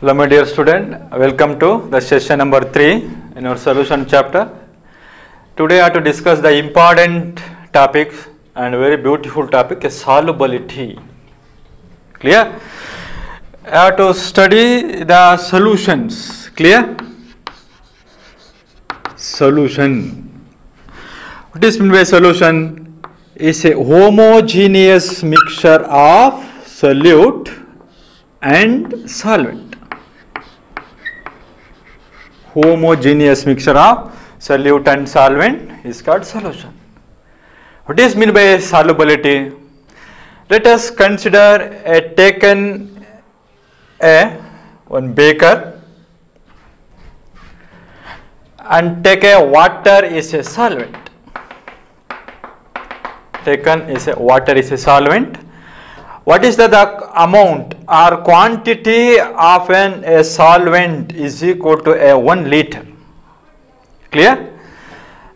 Hello my dear student, welcome to the session number 3 in our solution chapter. Today I have to discuss the important topic and very beautiful topic is solubility. Clear? I have to study the solutions. Clear? Solution. What is meant by solution? Is a homogeneous mixture of solute and solvent. Homogeneous mixture of solute and solvent is called solution. What is meant by solubility? Let us consider a taken a one beaker and take a water is a solvent. Taken is a water is a solvent what is the, the amount or quantity of an a solvent is equal to a 1 liter. Clear?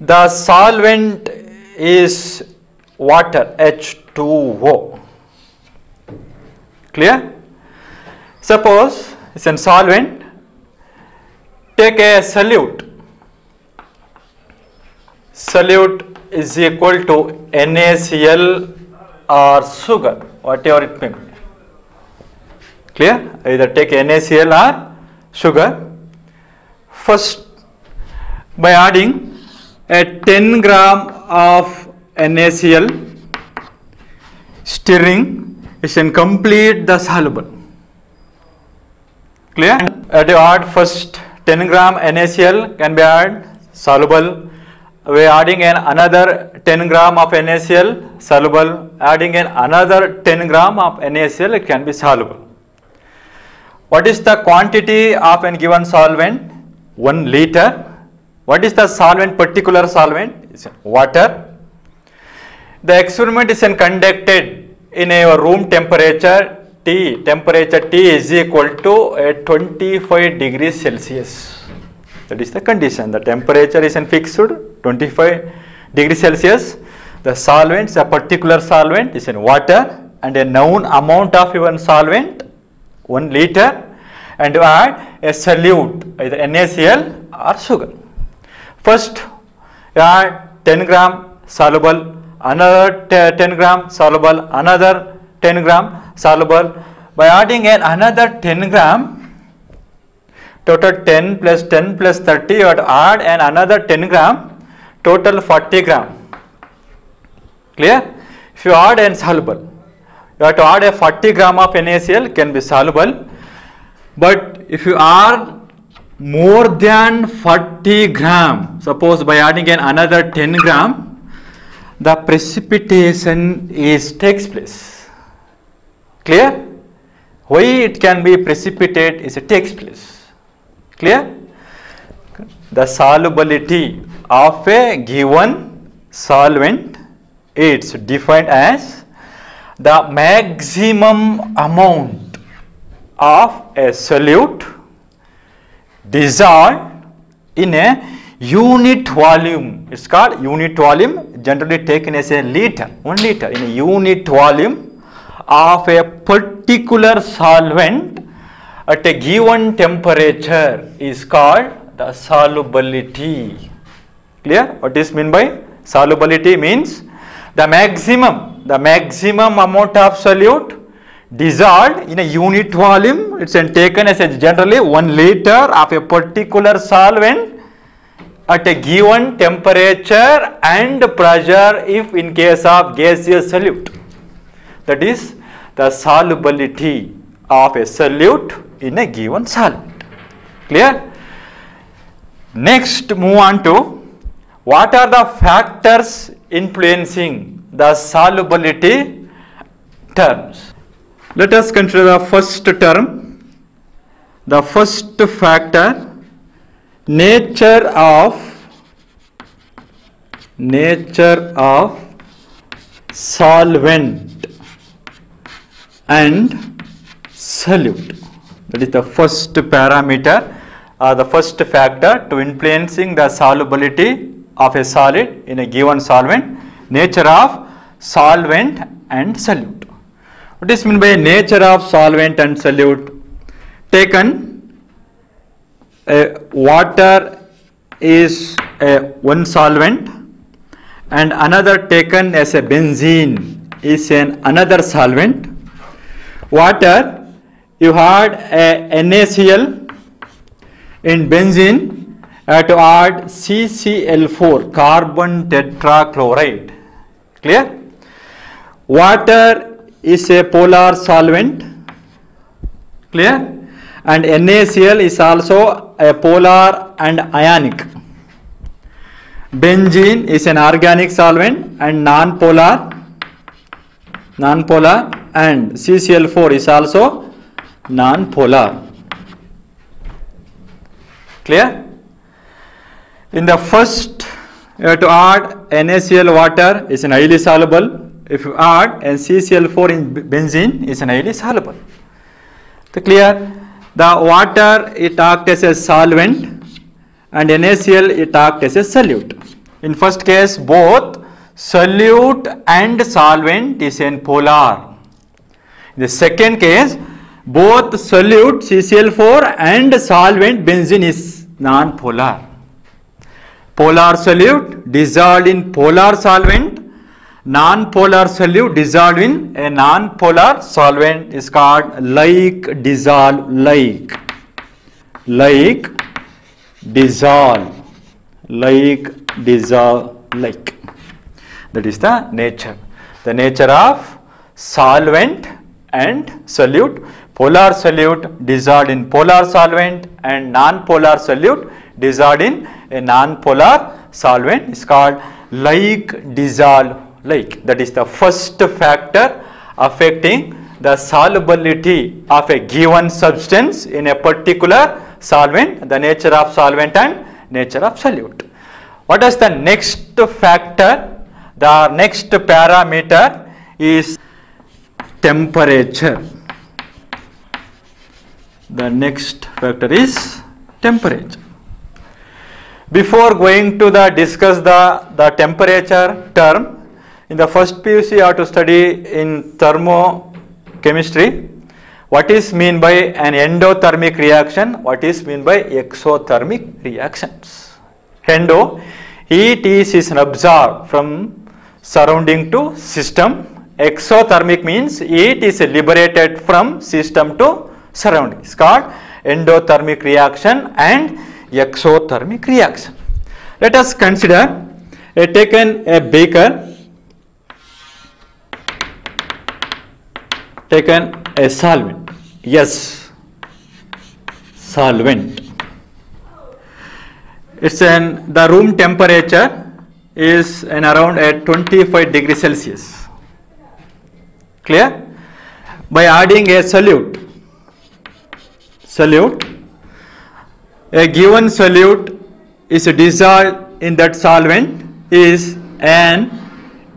The solvent is water H2O clear? Suppose it's a solvent. Take a solute. Solute is equal to NaCl or sugar whatever it may be. Clear? Either take NaCl or sugar. First, by adding a 10 gram of NaCl, stirring, it can complete the soluble. Clear? at to add first 10 gram NaCl can be added soluble. We are adding an another 10 gram of NaCl soluble adding in another 10 gram of NaCl it can be soluble. What is the quantity of a given solvent? 1 liter. What is the solvent particular solvent? It's water. The experiment is conducted in a room temperature T. Temperature T is equal to a 25 degrees Celsius. That is the condition. The temperature is fixed 25 degrees Celsius the solvents, a particular solvent is in water and a known amount of even solvent 1 liter and add a solute either NaCl or sugar. First add 10 gram soluble, another 10 gram soluble, another 10 gram soluble. By adding an another 10 gram, total 10 plus 10 plus 30 you have to add an another 10 gram, total 40 gram Clear? If you add n soluble, you have to add a 40 gram of NaCl can be soluble. But if you add more than 40 gram, suppose by adding in another 10 gram, the precipitation is takes place. Clear? Why it can be precipitate is it takes place. Clear? The solubility of a given solvent it's defined as the maximum amount of a solute dissolved in a unit volume. It's called unit volume, generally taken as a liter, one liter in a unit volume of a particular solvent at a given temperature is called the solubility. Clear? What is mean by solubility means the maximum, the maximum amount of solute dissolved in a unit volume, it's taken as a generally 1 liter of a particular solvent at a given temperature and pressure if in case of gaseous solute. That is the solubility of a solute in a given solvent. Clear? Next move on to what are the factors influencing the solubility terms? Let us consider the first term. The first factor, nature of nature of solvent and solute. That is the first parameter or the first factor to influencing the solubility of a solid in a given solvent, nature of solvent and solute. What is meant by nature of solvent and solute? taken uh, water is a one solvent and another taken as a benzene is an another solvent water you had a NaCl in benzene have to add CCl4 carbon tetrachloride clear water is a polar solvent. Clear? And NaCl is also a polar and ionic. Benzene is an organic solvent and non-polar non-polar and CCl4 is also non-polar. Clear? In the first you have to add NaCl water is an highly soluble if you add NaCl4 in benzene is an highly soluble. The clear the water it acts as a solvent and NaCl it acts as a solute. In first case both solute and solvent is in polar. In the second case both solute CCl4 and solvent benzene is non-polar. Polar solute dissolved in polar solvent non-polar solute dissolved in a non-polar solvent is called like dissolve like like dissolve like dissolve like that is the nature. The nature of solvent and solute. Polar solute dissolved in polar solvent and non-polar solute dissolved in a non-polar solvent is called like dissolve like that is the first factor affecting the solubility of a given substance in a particular solvent the nature of solvent and nature of solute. What is the next factor? The next parameter is temperature. The next factor is temperature. Before going to the discuss the the temperature term in the first PUC you have to study in thermochemistry. What is mean by an endothermic reaction? What is mean by exothermic reactions? Endo heat is, absorbed from surrounding to system. Exothermic means heat is liberated from system to surrounding. It's called endothermic reaction and exothermic reaction. Let us consider taken a beaker taken a solvent. Yes solvent. It's an the room temperature is in around at 25 degree celsius. Clear? By adding a solute solute a given solute is dissolved in that solvent is an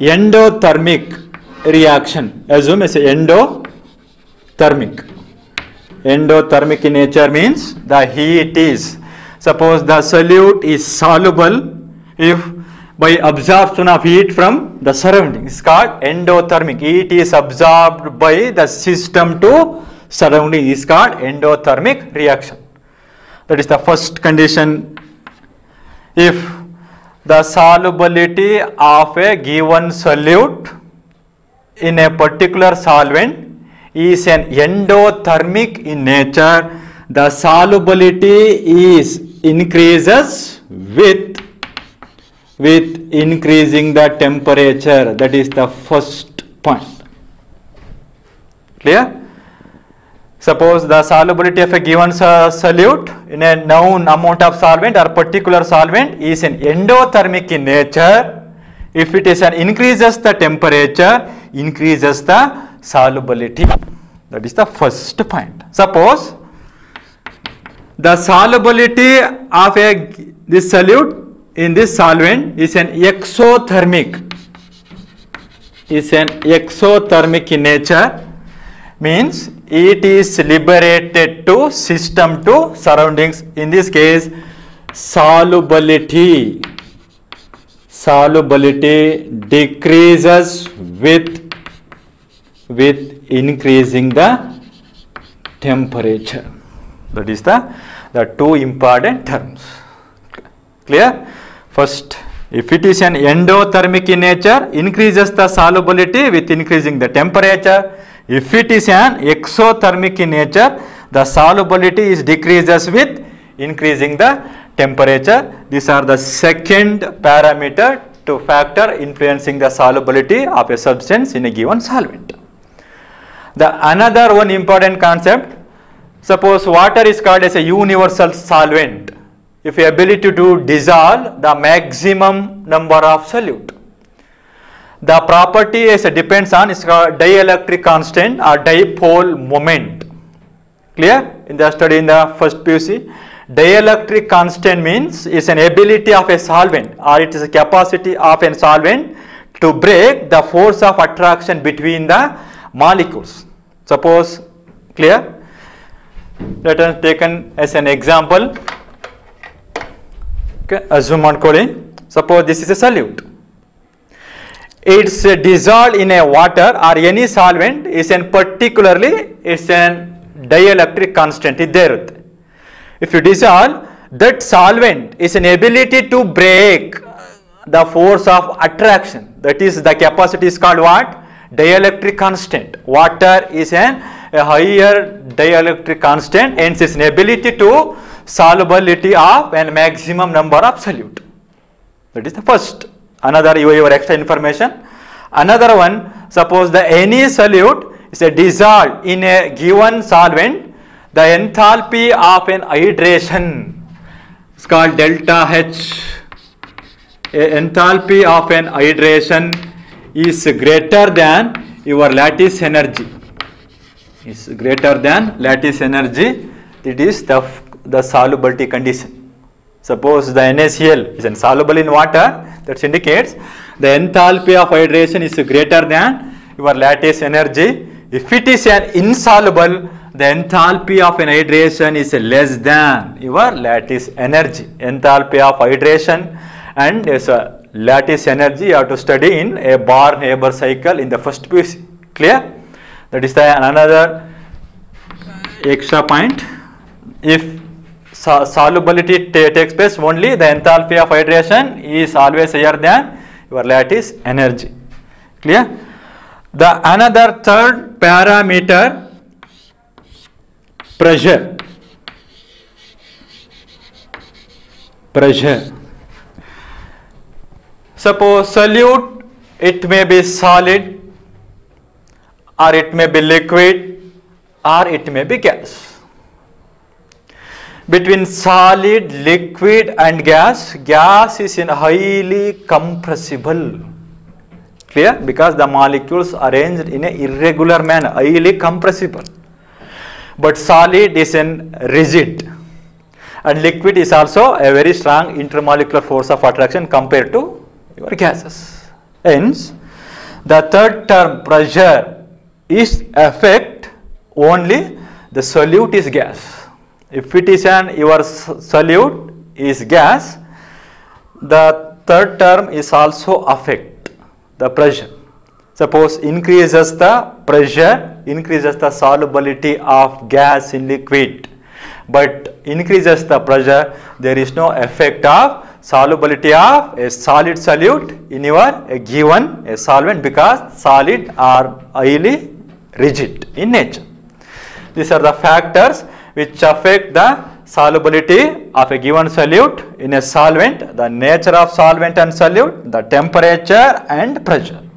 endothermic reaction assume as endothermic endothermic in nature means the heat is suppose the solute is soluble if by absorption of heat from the surrounding it's called endothermic heat is absorbed by the system to surrounding is called endothermic reaction that is the first condition if the solubility of a given solute in a particular solvent is an endothermic in nature. The solubility is increases with with increasing the temperature. That is the first point. Clear? Suppose the solubility of a given so- solute in a known amount of solvent or particular solvent is an endothermic in nature. If it is an increases the temperature increases the solubility. That is the first point. Suppose the solubility of a this solute in this solvent is an exothermic. Is an exothermic in nature. Means it is liberated to system to surroundings. In this case solubility solubility decreases with with increasing the temperature That is the, the two important terms. Clear? First, if it is an endothermic in nature, increases the solubility with increasing the temperature. If it is an exothermic in nature, the solubility is decreases with increasing the temperature. These are the second parameter to factor influencing the solubility of a substance in a given solvent. The another one important concept, suppose water is called as a universal solvent if ability to dissolve the maximum number of solute. The property is depends on its called dielectric constant or dipole moment. Clear? In the study in the first PUC, Dielectric constant means is an ability of a solvent or it is a capacity of a solvent to break the force of attraction between the molecules. Suppose clear? Let us taken as an example. Okay, assume on calling. Suppose this is a solute. It's dissolved in a water or any solvent is an particularly it's an dielectric constant. Is there if you dissolve that solvent is an ability to break the force of attraction. That is the capacity is called what? Dielectric constant. Water is an a higher dielectric constant hence is an ability to solubility of a maximum number of solute. That is the first. Another your, your extra information. Another one suppose the any solute is a dissolved in a given solvent the enthalpy of an hydration is called delta h. A enthalpy of an hydration is greater than your lattice energy. Is greater than lattice energy. It is the the solubility condition. Suppose the NaCl is insoluble in water, that indicates the enthalpy of hydration is greater than your lattice energy. If it is an insoluble, the enthalpy of an hydration is less than your lattice energy. Enthalpy of hydration and a lattice energy you have to study in a Born-Haber cycle in the first piece. Clear? That is the another extra point. If so- solubility takes place only the enthalpy of hydration is always higher than your lattice energy clear the another third parameter प्रज प्रज suppose solute it may be solid or it may be liquid or it may be gas between solid liquid and gas gas is in highly compressible clear because the molecules arranged in a irregular manner highly compressible But solid is in rigid. And liquid is also a very strong intermolecular force of attraction compared to your gases. Hence, the third term pressure is effect only the solute is gas if it is an your solute is gas the third term is also affect the pressure suppose increases the pressure increases the solubility of gas in liquid but increases the pressure there is no effect of solubility of a solid solute in your a given a solvent because solid are highly rigid in nature these are the factors which affect the solubility of a given solute in a solvent, the nature of solvent and solute, the temperature and pressure.